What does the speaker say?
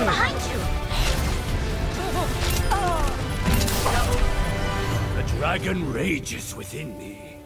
Behind you! The dragon rages within me.